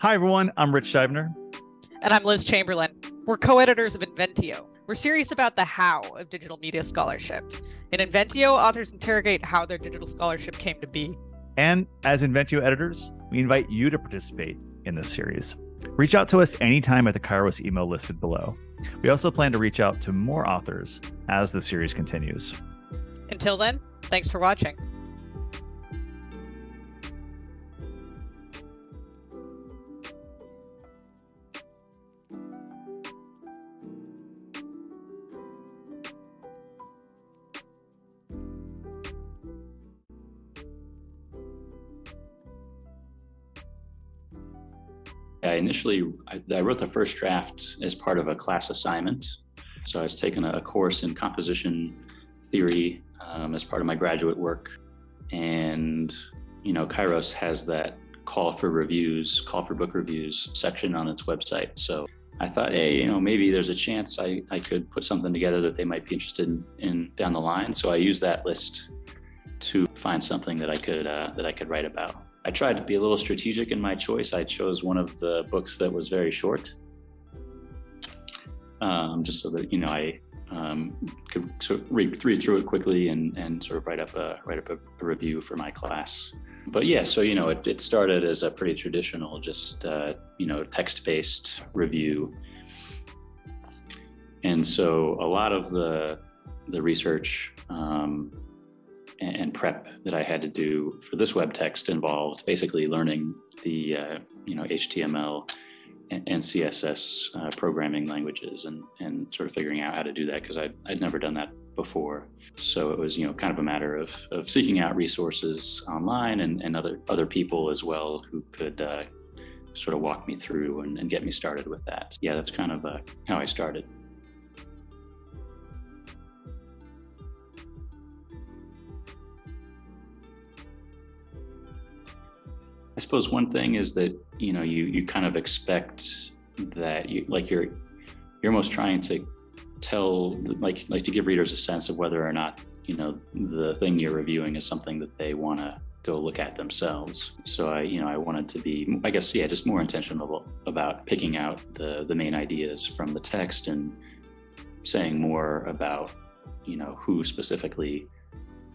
Hi, everyone. I'm Rich Shivener. And I'm Liz Chamberlain. We're co editors of Inventio. We're serious about the how of digital media scholarship. In Inventio, authors interrogate how their digital scholarship came to be. And as Inventio editors, we invite you to participate in this series. Reach out to us anytime at the Kairos email listed below. We also plan to reach out to more authors as the series continues. Until then, thanks for watching. I initially I, I, wrote the first draft as part of a class assignment. So I was taking a, course in composition theory um, as part of my graduate work, and you know, Kairos has that call for reviews, call for book reviews section on its website. So I thought, hey, you know, maybe there's a chance I, I could put something together that they might be interested in, in down the line. So I used that list to find something that I could uh, that I could write about. I tried to be a little strategic in my choice. I chose one of the books that was very short, um, just so that you know I um, could sort of read, read, through it quickly and, and sort of write up a write up a, a review for my class. But yeah, so you know, it, it started as a pretty traditional, just uh, you know, text based review, and so a lot of the the research um, and prep that I had to do for this web text involved basically learning the uh, you know HTML and, and CSS uh, programming languages and and sort of figuring out how to do that because I'd, I'd never done that before. So it was you know kind of a matter of of seeking out resources online and, and other other people as well who could uh, sort of walk me through and, and, get me started with that. Yeah, that's kind of uh, how I started. Suppose one thing is that you know you you kind of expect that you like you're you're almost trying to tell like like to give readers a sense of whether or not you know the thing you're reviewing is something that they want to go look at themselves. So I you know I wanted to be I guess yeah just more intentional about picking out the the main ideas from the text and saying more about you know who specifically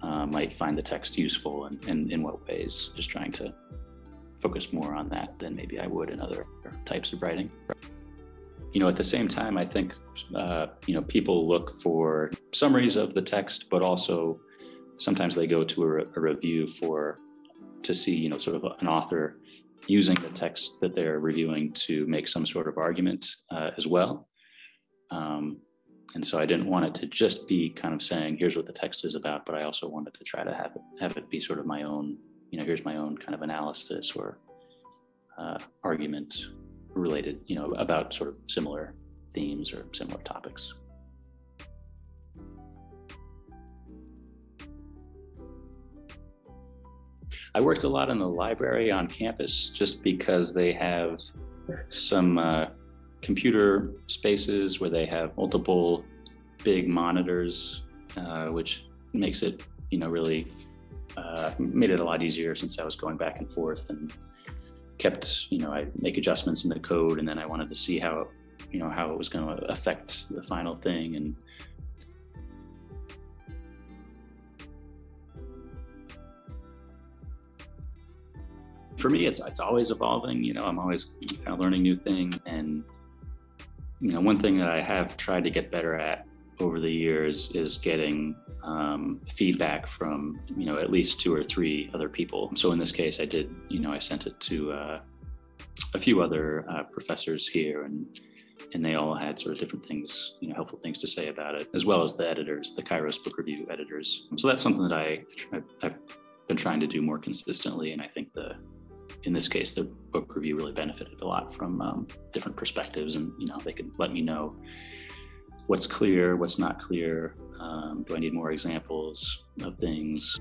uh, might find the text useful and, and in what ways. Just trying to focus more on that than maybe I would in other types of writing. You know, at the same time, I think, uh, you know, people look for summaries of the text, but also sometimes they go to a, a review for to see, you know, sort of an author using the text that they're reviewing to make some sort of argument uh, as well. Um, and so I didn't want it to just be kind of saying, here's what the text is about, but I also wanted to try to have it have it be sort of my own you know, here's my own kind of analysis or uh, argument related, you know, about sort of similar themes or similar topics. I worked a lot in the library on campus just because they have some uh, computer spaces where they have multiple big monitors, uh, which makes it, you know, really uh, made it a lot easier since I was going back and forth and kept, you know, I make adjustments in the code and then I wanted to see how, you know, how it was going to affect the final thing. And for me, it's, it's always evolving, you know, I'm always kind of learning new things. And, you know, one thing that I have tried to get better at over the years is getting um, feedback from you know at least two or three other people. So in this case, I did you know I sent it to uh, a few other uh, professors here, and and they all had sort of different things, you know, helpful things to say about it, as well as the editors, the Kairos Book Review editors. So that's something that I I've been trying to do more consistently, and I think the in this case, the book review really benefited a lot from um, different perspectives, and you know they could let me know what's clear, what's not clear. Um, do I need more examples of things?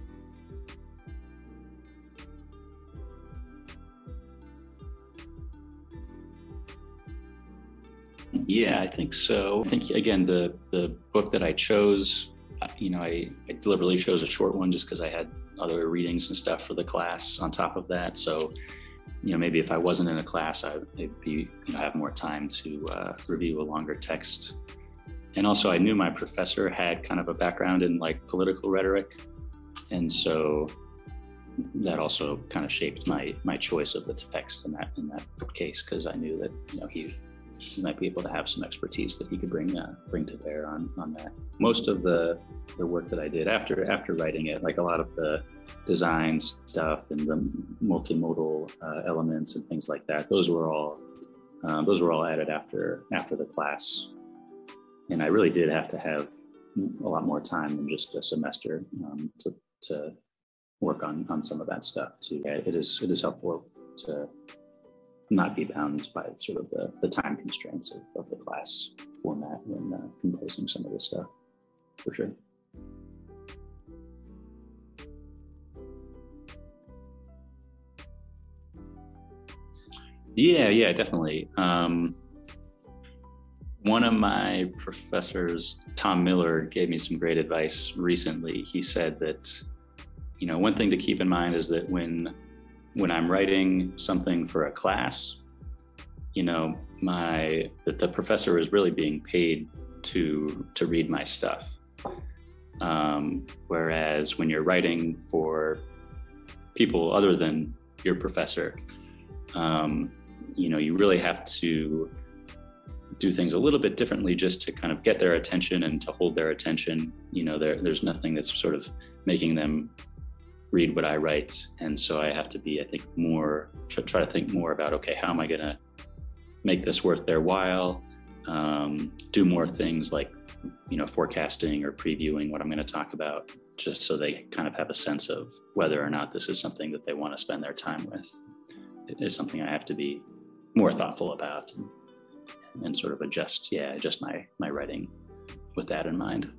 Yeah, I think so. I think again the the book that I chose, uh, you know, I, I deliberately chose a short one just because I had other readings and stuff for the class on top of that. So you know, maybe if I wasn't in a class, I would be, you know, have more time to uh, review a longer text. And also, I knew my professor had kind of a background in like political rhetoric, and so that also kind of shaped my my choice of the text in that in that case because I knew that you know he he might be able to have some expertise that he could bring uh, bring to bear on on that. Most of the the work that I did after after writing it, like a lot of the design stuff and the multimodal uh, elements and things like that, those were all um, those were all added after after the class, and I really did have to have a lot more time than just a semester um, to to work on on some of that stuff too. It is it is helpful to not be bound by sort of the, the time constraints of, of the class format when uh, composing some of this stuff, for sure. Yeah, yeah, definitely. Um, one of my professors, Tom Miller, gave me some great advice recently. He said that, you know, one thing to keep in mind is that when when I'm writing something for a class, you know, my that the professor is really being paid to to read my stuff. Um, whereas when you're writing for people other than your professor, um, you know, you really have to do things a little bit differently just to kind of get their attention and to hold their attention. You know, there, there's nothing that's sort of making them read what I write. And so I have to be, I think, more, try to think more about, okay, how am I going to make this worth their while? Um, do more things like, you know, forecasting or previewing what I'm going to talk about, just so they kind of have a sense of whether or not this is something that they want to spend their time with. It is something I have to be more thoughtful about and sort of adjust, yeah, adjust my my writing with that in mind.